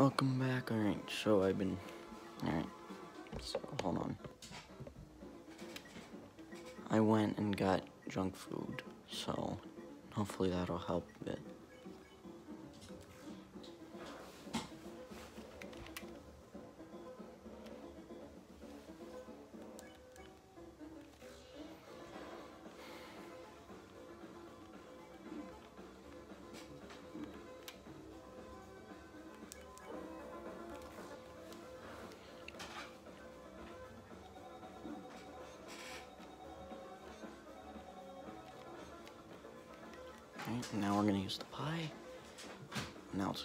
Welcome back. Alright, so I've been. Alright, so hold on. I went and got junk food, so hopefully that'll help a bit. Alright, now we're gonna use the pie. Now it's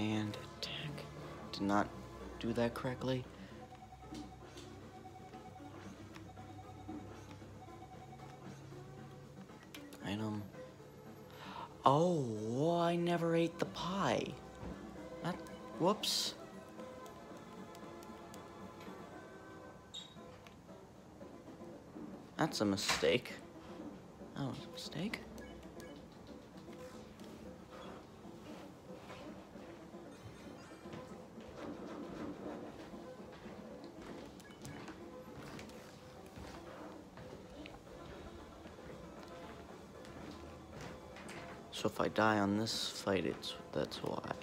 And attack. Did not do that correctly. Item. Oh, I never ate the pie. That, whoops. That's a mistake. That was a mistake. So if I die on this fight, it's that's why.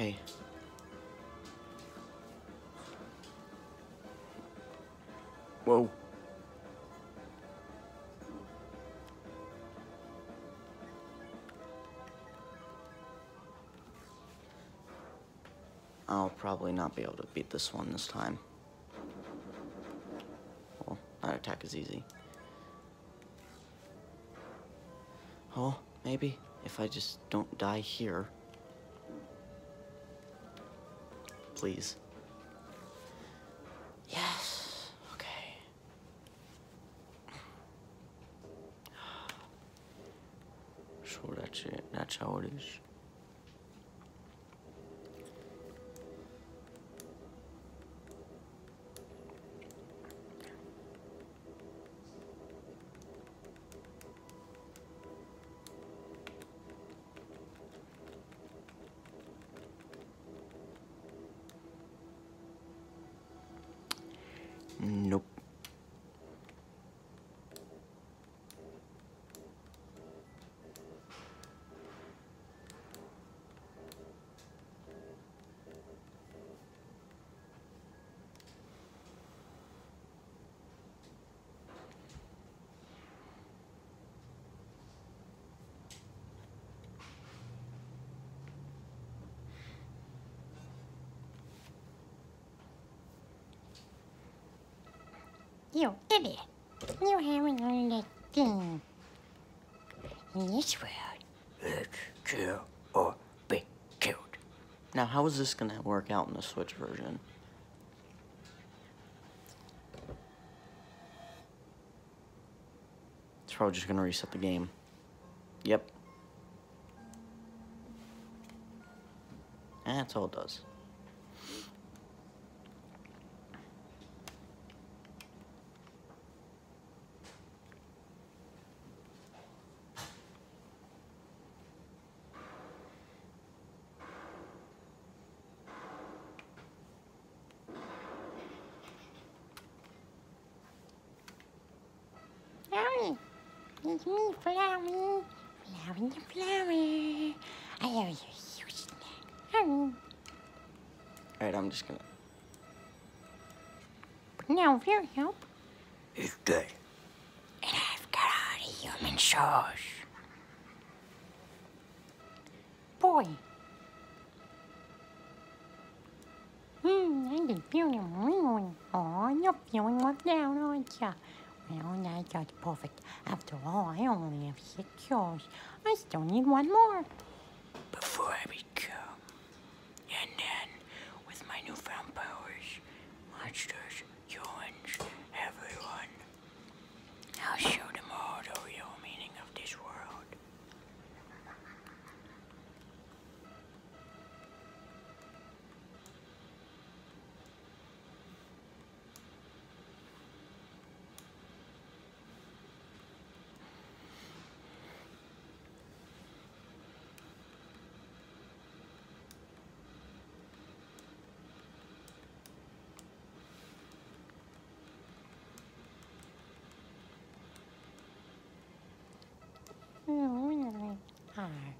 Okay. Whoa. I'll probably not be able to beat this one this time. Well, that attack is easy. Oh, maybe if I just don't die here. Please. You idiot. You haven't learned a thing. In this world, Let's kill or be killed. Now, how is this gonna work out in the Switch version? It's probably just gonna reset the game. Yep. And that's all it does. It's me, Flowey. Flowey the flower. I love your huge snack. Flowey. Alright, I'm just gonna. Now, with your help, It's dead. and I've got all the human sauce. Boy. Hmm, I can feel them ringing. Oh, you're feeling left down, aren't ya? Well, that's just perfect. After all, I only have six souls. I still need one more. Before I become. Oh, really? Ah, eh. Alright,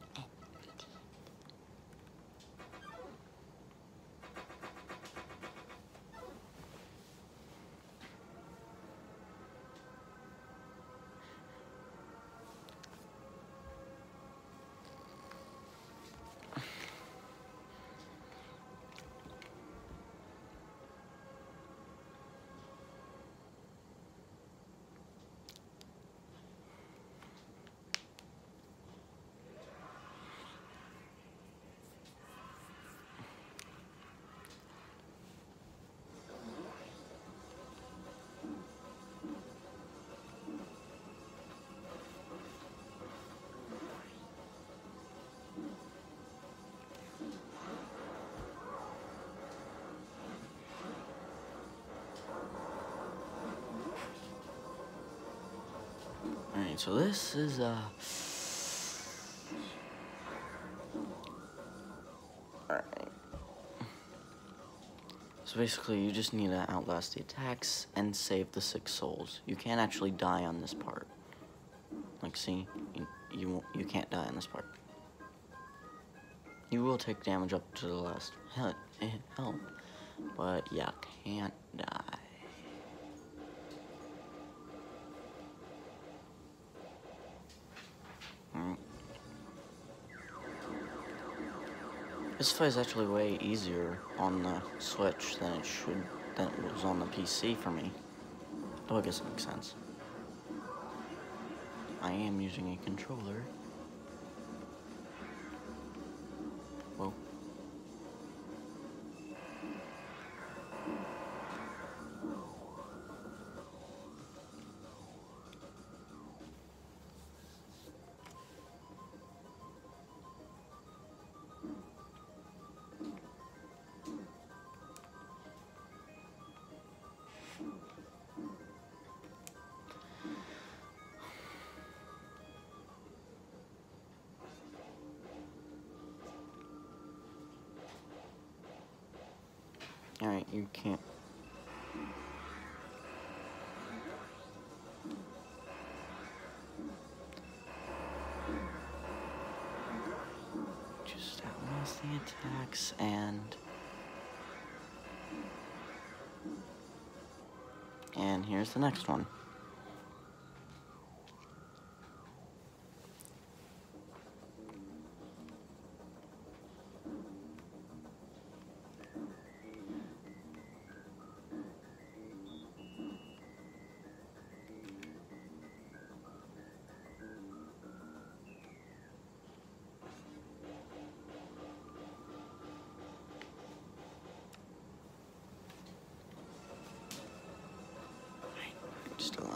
so this is, uh. So basically, you just need to outlast the attacks and save the six souls. You can't actually die on this part. Like, see? You, you, you can't die on this part. You will take damage up to the last health, but you can't die. This fight is actually way easier on the Switch than it should than it was on the PC for me. Though I guess it makes sense. I am using a controller. You can't. Just outlast the attacks and. And here's the next one.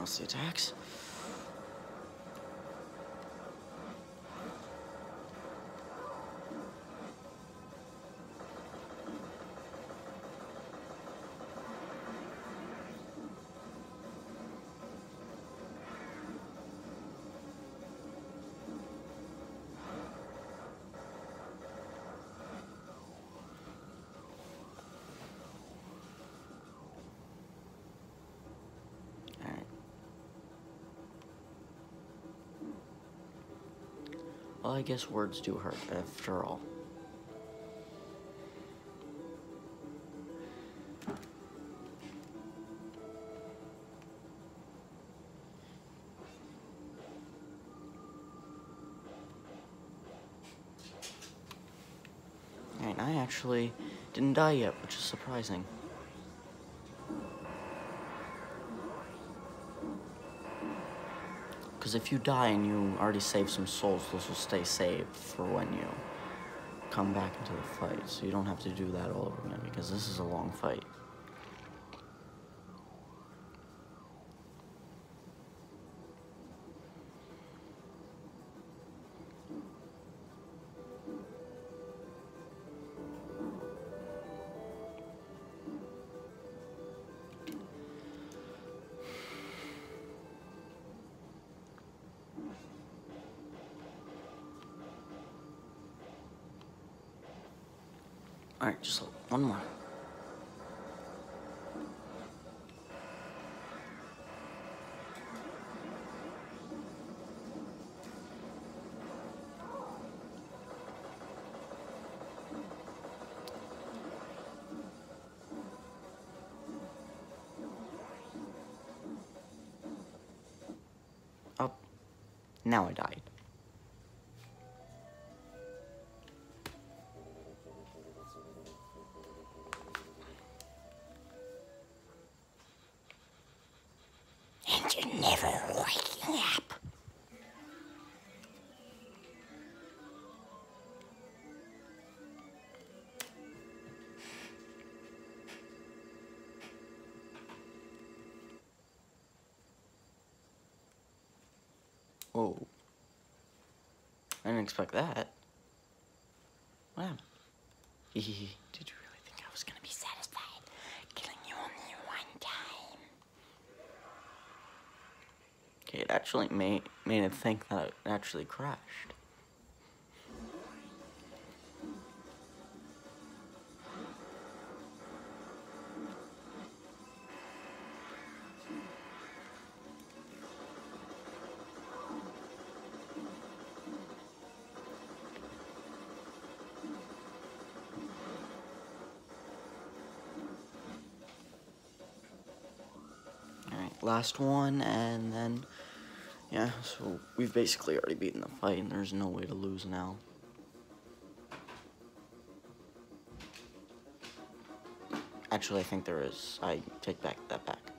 Lost the attacks. Well, I guess words do hurt, after all. Alright, I actually didn't die yet, which is surprising. Because if you die and you already saved some souls, those will stay saved for when you come back into the fight. So you don't have to do that all over again, because this is a long fight. Alright, just one more. Oh, now I died. Didn't expect that. Wow. Did you really think I was gonna Be satisfied killing you only one time. Okay, it actually made made it think that it actually crashed. Last one, and then, yeah, so we've basically already beaten the fight, and there's no way to lose now. Actually, I think there is. I take back that back.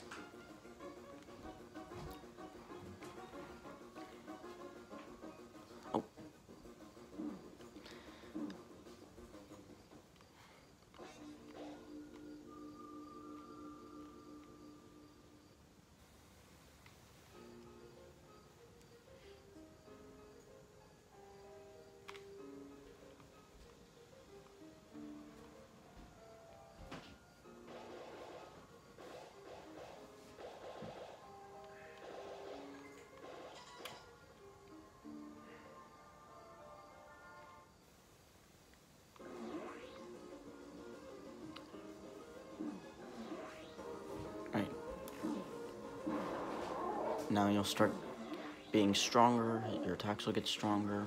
Now you'll start being stronger, your attacks will get stronger.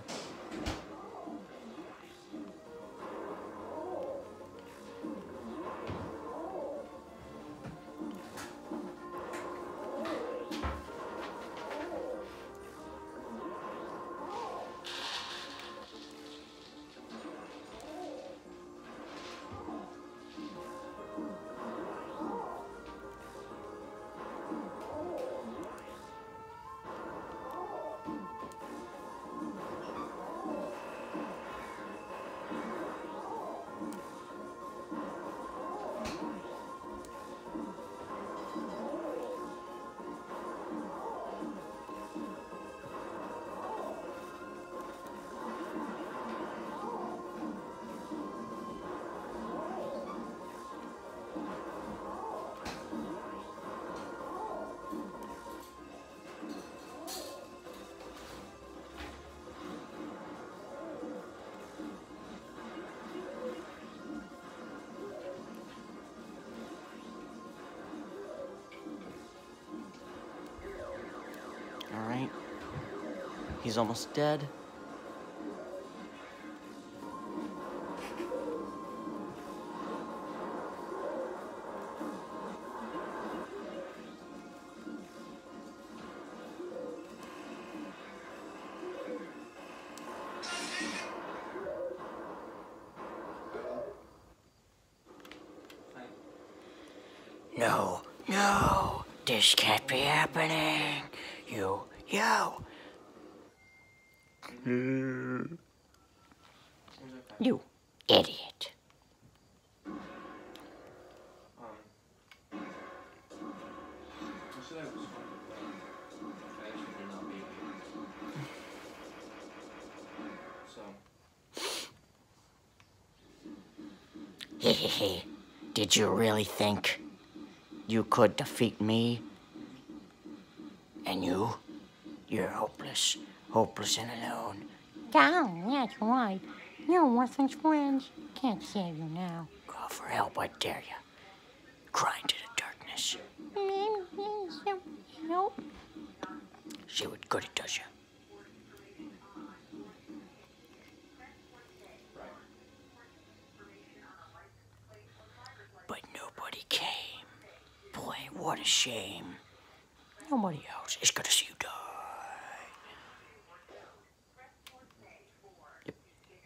He's almost dead. No, no, this can't be happening. You, you. You idiot. Did you really think you could defeat me? And you? You're hopeless, hopeless and alone. Down, that's right. You're worthless friends. Can't save you now. Call for help, I dare you. Cry into the darkness. Maybe please help. help. See what good it does you. But nobody came. Boy, what a shame. Nobody else is gonna see you die.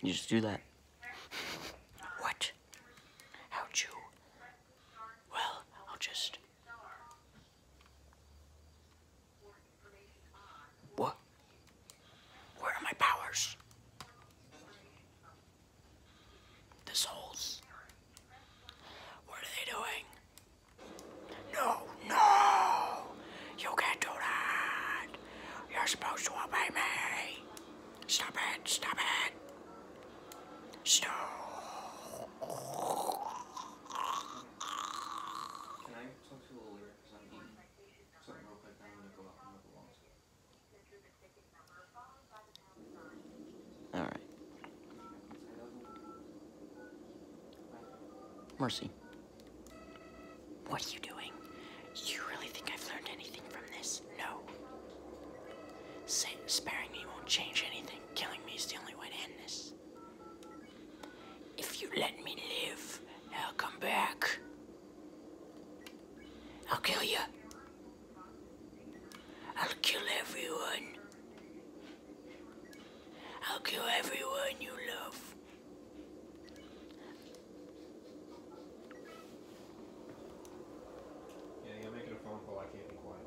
You just do that. What? How'd you? Well, I'll just. What? Where are my powers? The souls. What are they doing? No, no! You can't do that! You're supposed to obey me! Stop it, stop it! Stop! Can I talk to you a little later? Because I'm eating something real quick. I'm gonna go out and look along. Alright. Mercy. What are you doing? You really think I've learned anything from this? No. Say, sparing me won't change anything. Killing me is the only way to end this. If you let me live, I'll come back. I'll kill you. I'll kill everyone. I'll kill everyone you love. Yeah, you're making a phone call. I can't be quiet.